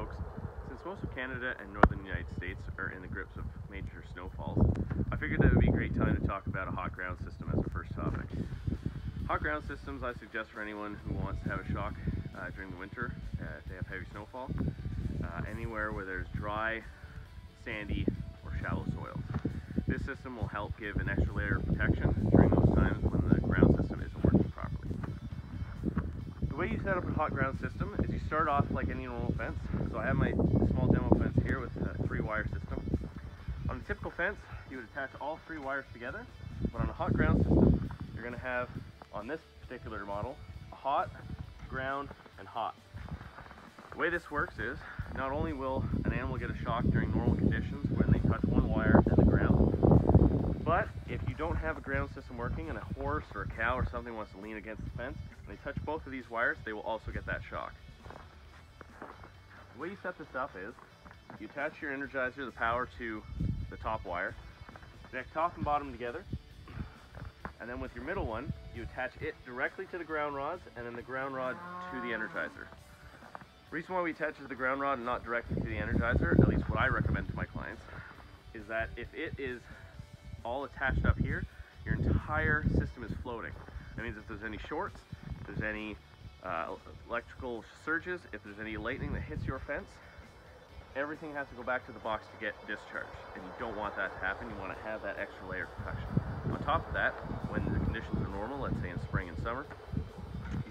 folks. Since most of Canada and northern United States are in the grips of major snowfalls, I figured that it would be a great time to talk about a hot ground system as a first topic. Hot ground systems I suggest for anyone who wants to have a shock uh, during the winter uh, if they have heavy snowfall, uh, anywhere where there's dry, sandy, or shallow soils. This system will help give an extra layer of protection during those times when set up a hot ground system is you start off like any normal fence. So I have my small demo fence here with a three wire system. On a typical fence, you would attach all three wires together, but on a hot ground system, you're gonna have, on this particular model, a hot, ground, and hot. The way this works is, not only will an animal get a shock during normal conditions when they touch one wire and the ground, don't have a ground system working and a horse or a cow or something wants to lean against the fence, and they touch both of these wires, they will also get that shock. The way you set this up is, you attach your energizer, the power to the top wire, connect top and bottom together, and then with your middle one, you attach it directly to the ground rods and then the ground rod to the energizer. The reason why we attach it to the ground rod and not directly to the energizer, at least what I recommend to my clients, is that if it is all attached up here, your entire system is floating. That means if there's any shorts, if there's any uh, electrical surges, if there's any lightning that hits your fence, everything has to go back to the box to get discharged. And you don't want that to happen. You want to have that extra layer of protection. On top of that, when the conditions are normal, let's say in spring and summer,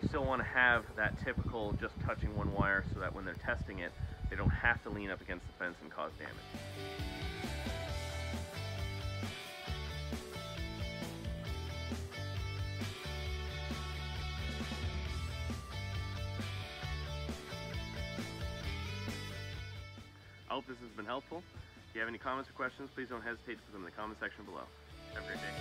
you still want to have that typical just touching one wire so that when they're testing it, they don't have to lean up against the fence and cause damage. I hope this has been helpful. If you have any comments or questions, please don't hesitate to put them in the comment section below. Have a great day.